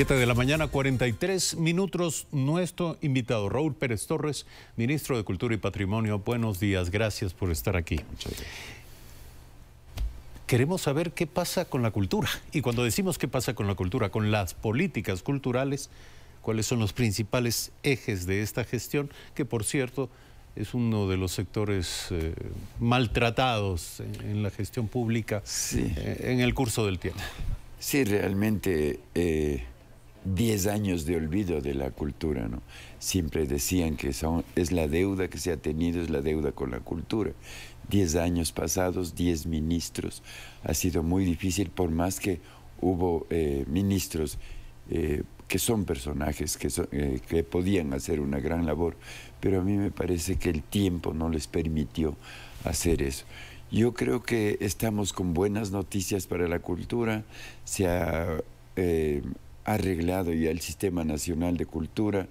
7 de la mañana, 43 minutos. Nuestro invitado, Raúl Pérez Torres, ministro de Cultura y Patrimonio. Buenos días, gracias por estar aquí. Queremos saber qué pasa con la cultura. Y cuando decimos qué pasa con la cultura, con las políticas culturales, cuáles son los principales ejes de esta gestión, que por cierto es uno de los sectores eh, maltratados en, la gestión pública eh, en el curso del tiempo. Sí, realmente eh, 10 años de olvido de la cultura, ¿no? Siempre decían que es la deuda que se ha tenido, es la deuda con la cultura. 10 años pasados, 10 ministros. Ha sido muy difícil, por más que hubo eh, ministros eh, que son personajes, que, eh, que podían hacer una gran labor, pero a mí me parece que el tiempo no les permitió hacer eso. Yo creo que estamos con buenas noticias para la cultura, se ha arreglado ya el Sistema Nacional de Cultura.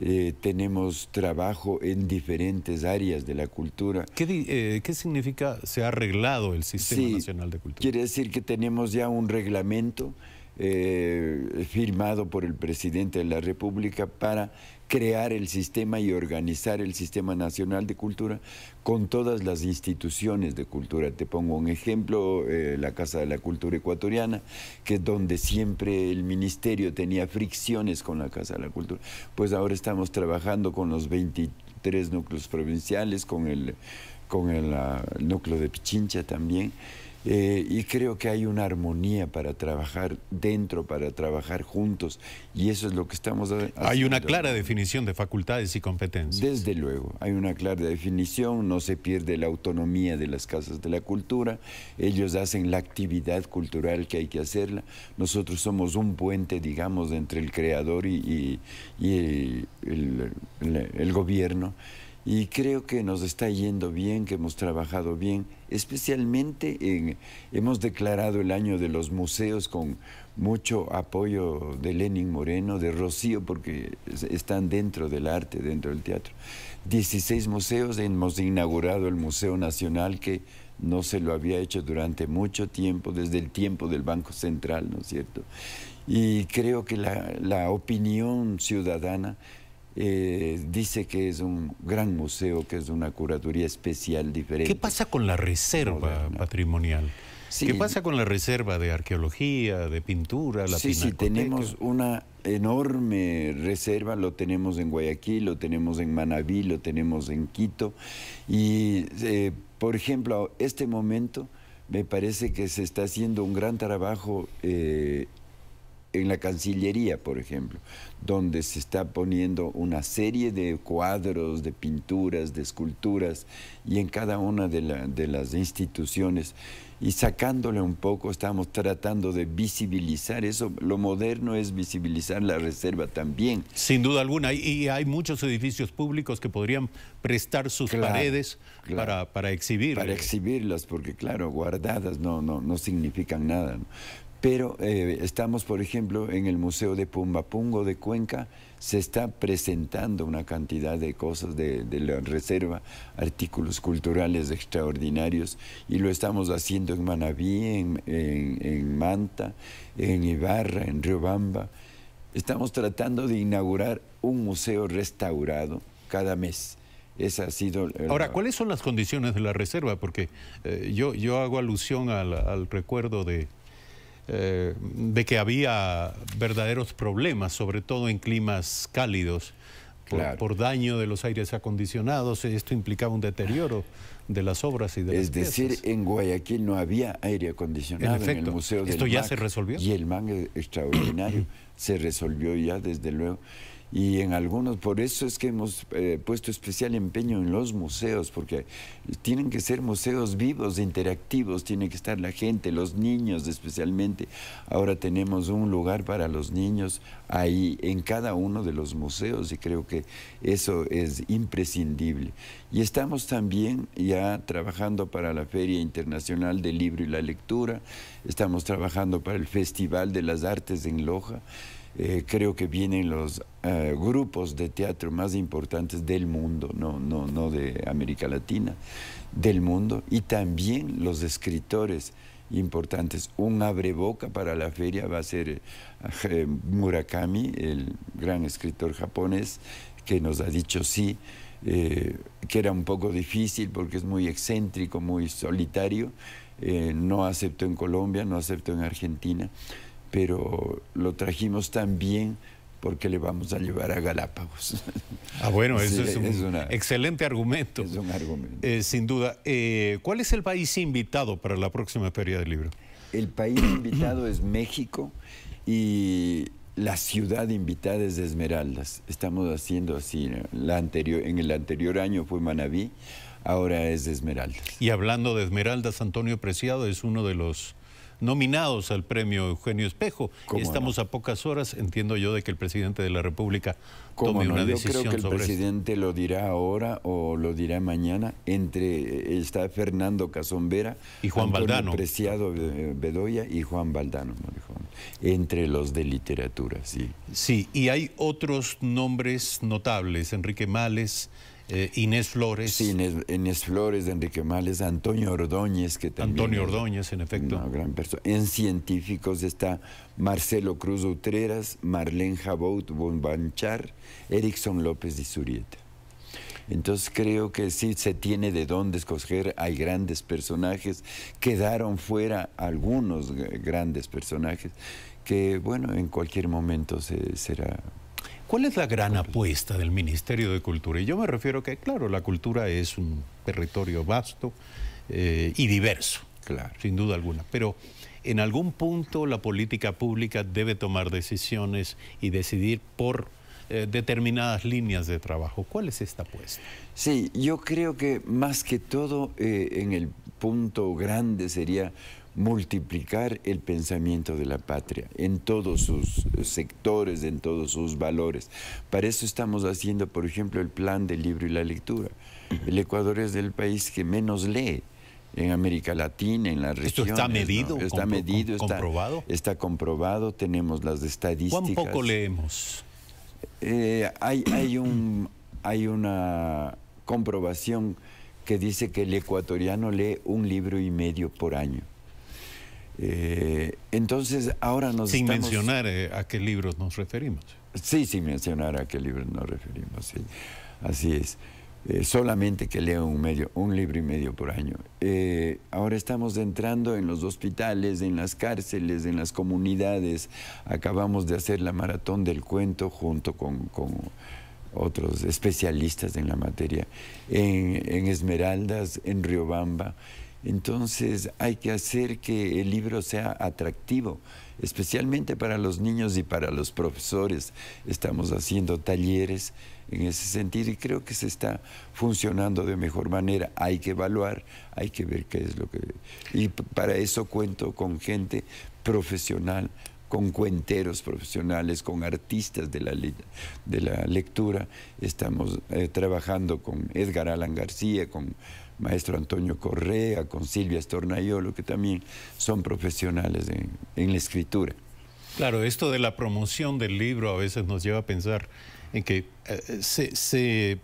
Eh, tenemos trabajo en diferentes áreas de la cultura. ¿Qué, eh, ¿qué significa se ha arreglado el Sistema Nacional de Cultura? Quiere decir que tenemos ya un reglamento eh, firmado por el presidente de la República para crear el sistema y organizar el Sistema Nacional de Cultura con todas las instituciones de cultura. Te pongo un ejemplo, eh, la Casa de la Cultura Ecuatoriana, que es donde siempre el ministerio tenía fricciones con la Casa de la Cultura. Pues ahora estamos trabajando con los 23 núcleos provinciales, con el, con el núcleo de Pichincha también. Eh, y creo que hay una armonía para trabajar dentro, para trabajar juntos, y eso es lo que estamos haciendo. Hay una clara definición de facultades y competencias. Desde luego, hay una clara definición, no se pierde la autonomía de las casas de la cultura, ellos hacen la actividad cultural que hay que hacerla, nosotros somos un puente, digamos, entre el creador y, el gobierno y creo que nos está yendo bien, que hemos trabajado bien, especialmente en, hemos declarado el año de los museos con mucho apoyo de Lenin Moreno, de Rocío, porque están dentro del arte, dentro del teatro. 16 museos, hemos inaugurado el Museo Nacional que no se lo había hecho durante mucho tiempo, desde el tiempo del Banco Central, ¿no es cierto? Y creo que la, la opinión ciudadana eh, dice que es un gran museo, que es una curaduría especial, diferente. ¿Qué pasa con la reserva patrimonial? ¿Qué pasa con la reserva de arqueología, de pintura, la Sí, sí, tenemos una enorme reserva, lo tenemos en Guayaquil, lo tenemos en Manabí, lo tenemos en Quito. Y, eh, por ejemplo, este momento me parece que se está haciendo un gran trabajo eh, en la Cancillería, por ejemplo, donde se está poniendo una serie de cuadros, de pinturas, de esculturas, y en cada una de, las instituciones, y sacándole un poco, estamos tratando de visibilizar eso. Lo moderno es visibilizar la reserva también. Sin duda alguna, y hay muchos edificios públicos que podrían prestar sus paredes Para, para exhibir. Para exhibirlas, porque claro, guardadas no, no, no significan nada. Pero eh, estamos, por ejemplo, en el Museo de Pumbapungo de Cuenca, se está presentando una cantidad de cosas de, la reserva, artículos culturales extraordinarios, y lo estamos haciendo en Manabí, en, Manta, en Ibarra, en Riobamba. Estamos tratando de inaugurar un museo restaurado cada mes. Esa ha sido... Ahora, ¿cuáles son las condiciones de la reserva? Porque eh, yo, yo hago alusión al recuerdo de eh, de que había verdaderos problemas, sobre todo en climas cálidos, por, daño de los aires acondicionados. Esto implicaba un deterioro de las obras y de Es decir, en Guayaquil no había aire acondicionado en, el Museo ¿Esto ya se resolvió? Y el MAN extraordinario se resolvió ya, desde luego y en algunos, por eso es que hemos eh, puesto especial empeño en los museos, porque tienen que ser museos vivos, interactivos, tiene que estar la gente, los niños especialmente. Ahora tenemos un lugar para los niños ahí en cada uno de los museos y creo que eso es imprescindible. Y estamos también ya trabajando para la Feria Internacional del Libro y la Lectura, estamos trabajando para el Festival de las Artes en Loja. Eh, creo que vienen los eh, grupos de teatro más importantes del mundo, no, no, no de América Latina, del mundo, y también los escritores importantes. Un abreboca para la feria va a ser eh, Murakami, el gran escritor japonés, que nos ha dicho sí, que era un poco difícil porque es muy excéntrico, muy solitario. No aceptó en Colombia, no aceptó en Argentina, pero lo trajimos también porque le vamos a llevar a Galápagos. Ah, bueno, eso es un excelente argumento. Es un argumento. Eh, sin duda. Eh, ¿Cuál es el país invitado para la próxima Feria del Libro? El país invitado es México y la ciudad invitada es Esmeraldas. Estamos haciendo así. La anterior, en el anterior año fue Manabí, ahora es Esmeraldas. Y hablando de Esmeraldas, Antonio Preciado es uno de los nominados al premio Eugenio Espejo. Estamos a pocas horas, entiendo yo, de que el presidente de la República tome una decisión Yo creo que el presidente lo dirá ahora o lo dirá mañana. Entre está Fernando Casombera y Juan Antonio Valdano. Preciado Bedoya y Juan Valdano, entre los de literatura, sí. Sí, y hay otros nombres notables, Enrique Males, eh, Inés Flores. Sí, Inés, Flores, Enrique Males, Antonio Ordóñez, que también... Antonio Ordóñez, en efecto. Una gran persona. En científicos está Marcelo Cruz Utreras, Marlene Jabout Bonbanchar, Erickson López de Surieta. Entonces creo que sí se tiene de dónde escoger. Hay grandes personajes. Quedaron fuera algunos grandes personajes que, bueno, en cualquier momento se, será ¿Cuál es la gran apuesta del Ministerio de Cultura? Y yo me refiero que, claro, la cultura es un territorio vasto eh, y diverso, claro. sin duda alguna, pero en algún punto la política pública debe tomar decisiones y decidir por eh, determinadas líneas de trabajo. ¿Cuál es esta apuesta? Sí, yo creo que más que todo eh, en el punto grande sería multiplicar el pensamiento de la patria en todos sus sectores, en todos sus valores. Para eso estamos haciendo, por ejemplo, el plan del libro y la lectura. El Ecuador es el país que menos lee en América Latina, en la región. ¿Esto está medido? Está medido, está comprobado. Está comprobado, tenemos las estadísticas. ¿Cuán poco leemos? Eh, hay, hay, un, hay una comprobación que dice que el ecuatoriano lee un libro y medio por año. Eh, entonces, ahora nos Sin mencionar eh, a qué libros nos referimos. Sí, sin mencionar a qué libros nos referimos, sí. Así es. Eh, solamente que leo un, medio, un libro y medio por año. ahora estamos entrando en los hospitales, en las cárceles, en las comunidades. Acabamos de hacer la maratón del cuento junto con, con otros especialistas en la materia, en, en Esmeraldas, en Riobamba. Entonces hay que hacer que el libro sea atractivo, especialmente para los niños y para los profesores. Estamos haciendo talleres en ese sentido y creo que se está funcionando de mejor manera. Hay que evaluar, hay que ver qué es lo que... Y para eso cuento con gente profesional, con cuenteros profesionales, con artistas de la, de la lectura. Estamos eh, trabajando con Edgar Alan García, con maestro Antonio Correa, con Silvia Estornayolo, que también son profesionales en, la escritura. Claro, esto de la promoción del libro a veces nos lleva a pensar en que eh, se,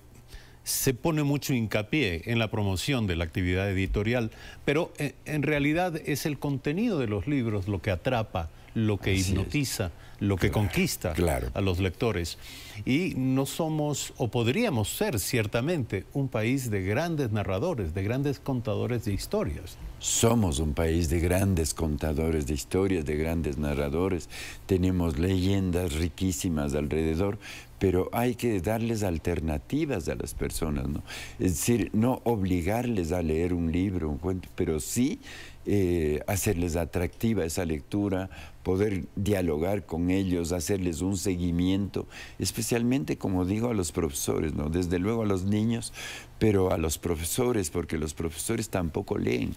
se, pone mucho hincapié en la promoción de la actividad editorial, pero eh, en realidad es el contenido de los libros lo que atrapa, lo que hipnotiza lo que conquista a los lectores. Y no somos, o podríamos ser ciertamente, un país de grandes narradores, de grandes contadores de historias. Somos un país de grandes contadores de historias, de grandes narradores. Tenemos leyendas riquísimas alrededor, pero hay que darles alternativas a las personas, ¿no? Es decir, no obligarles a leer un libro, un cuento, pero sí eh, hacerles atractiva esa lectura, poder dialogar con ellos, hacerles un seguimiento, especialmente, como digo, a los profesores, ¿no? Desde luego a los niños, pero a los profesores, porque los profesores tampoco leen.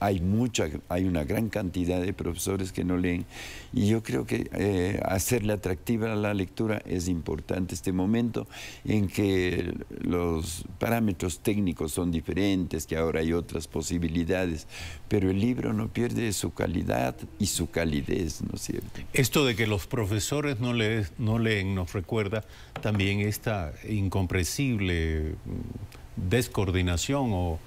Hay mucha, hay una gran cantidad de profesores que no leen. Y yo creo que eh, hacerle atractiva la lectura es importante este momento en que los parámetros técnicos son diferentes, que ahora hay otras posibilidades, pero el libro no pierde su calidad y su calidez, ¿no es cierto? Esto de que los profesores no, no leen nos recuerda también esta incomprensible descoordinación o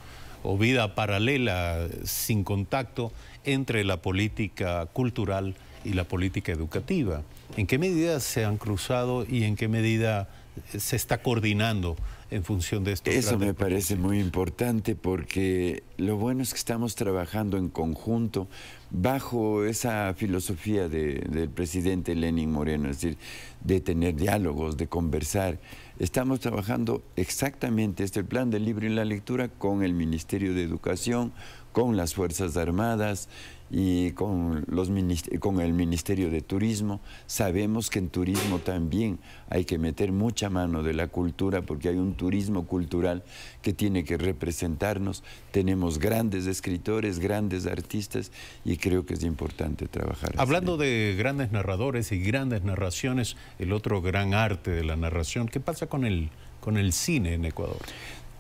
o vida paralela sin contacto entre la política cultural y la política educativa. ¿En qué medida se han cruzado y en qué medida se está coordinando en función de esto? Eso me parece muy importante porque lo bueno es que estamos trabajando en conjunto bajo esa filosofía del presidente Lenin Moreno, es decir, de tener diálogos, de conversar. Estamos trabajando exactamente este plan del libro y la lectura con el Ministerio de Educación, con las Fuerzas Armadas y con, los, con el Ministerio de Turismo. Sabemos que en turismo también hay que meter mucha mano de la cultura porque hay un turismo cultural que tiene que representarnos. Tenemos grandes escritores, grandes artistas y creo que es importante trabajar. Hablando de grandes narradores y grandes narraciones, el otro gran arte de la narración, ¿qué pasa con el, con el cine en Ecuador?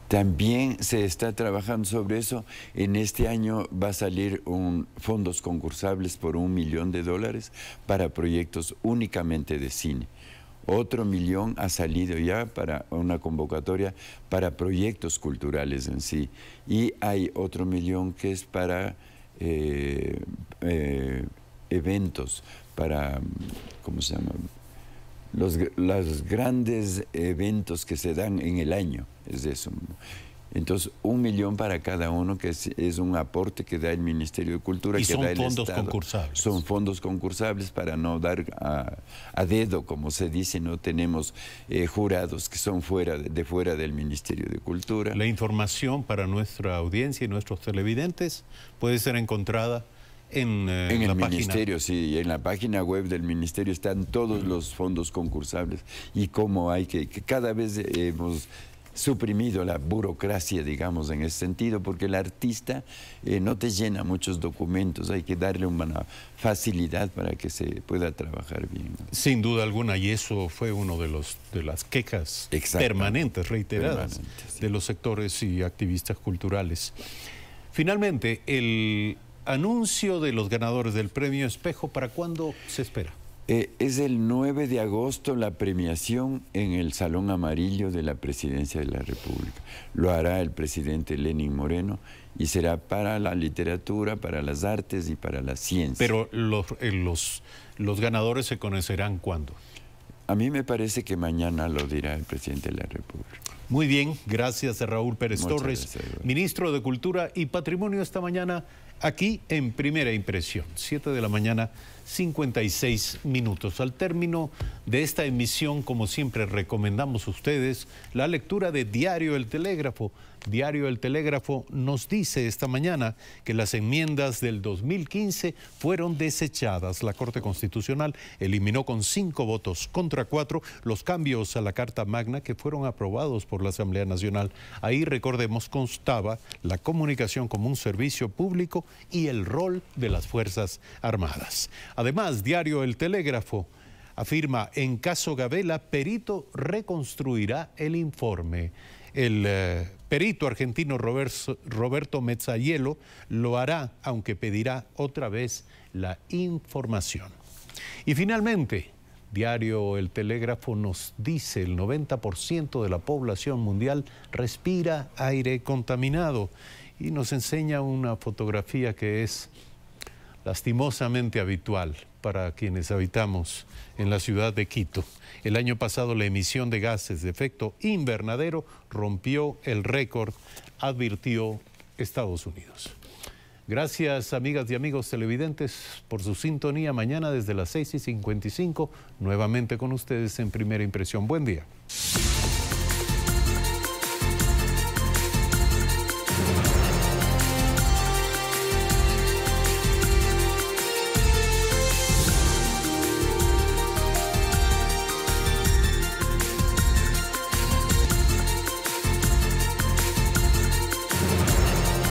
También se está trabajando sobre eso. En este año va a salir un, fondos concursables por un millón de dólares para proyectos únicamente de cine. Otro millón ha salido ya para una convocatoria para proyectos culturales en sí. Y hay otro millón que es para eh, eh, eventos, para, ¿cómo se llama? los, los, grandes eventos que se dan en el año. Es eso. Entonces, un millón para cada uno, que es, un aporte que da el Ministerio de Cultura. Y que son da el fondos concursables. Son fondos concursables para no dar a, dedo, como se dice, no tenemos eh, jurados que son fuera de, fuera del Ministerio de Cultura. La información para nuestra audiencia y nuestros televidentes puede ser encontrada en, eh, en el ministerio, sí, en la página web del ministerio están todos los fondos concursables y cómo hay que, que cada vez hemos suprimido la burocracia, digamos, en ese sentido, porque el artista eh, no te llena muchos documentos, hay que darle una facilidad para que se pueda trabajar bien. Sin duda alguna, y eso fue uno de, los, de las quejas permanentes, reiteradas, de los sectores y activistas culturales. Finalmente, el anuncio de los ganadores del premio Espejo, ¿para cuándo se espera? Eh, es el 9 de agosto la premiación en el Salón Amarillo de la Presidencia de la República. Lo hará el presidente Lenin Moreno y será para la literatura, para las artes y para la ciencia. Pero los, eh, los, los ganadores se conocerán cuándo? A mí me parece que mañana lo dirá el presidente de la República. Muy bien, gracias a Raúl Pérez Torres, ministro de Cultura y Patrimonio esta mañana aquí en Primera Impresión, 7 de la mañana, 56 minutos. Al término de esta emisión, como siempre recomendamos a ustedes, la lectura de Diario El Telégrafo. Diario El Telégrafo nos dice esta mañana que las enmiendas del 2015 fueron desechadas. La Corte Constitucional eliminó con cinco votos contra cuatro los cambios a la Carta Magna que fueron aprobados por la Asamblea Nacional. Ahí, recordemos, constaba la comunicación como un servicio público y el rol de las Fuerzas Armadas. Además, diario El Telégrafo afirma, en caso Gabela, perito reconstruirá el informe. El eh, perito argentino Roberto, Roberto Mezzaiello lo hará, aunque pedirá otra vez la información. Y finalmente, Diario El Telégrafo nos dice el 90% de la población mundial respira aire contaminado y nos enseña una fotografía que es lastimosamente habitual para quienes habitamos en la ciudad de Quito. El año pasado la emisión de gases de efecto invernadero rompió el récord, advirtió Estados Unidos. Gracias amigas y amigos televidentes por su sintonía mañana desde las 6 y 55, nuevamente con ustedes en Primera Impresión. Buen día.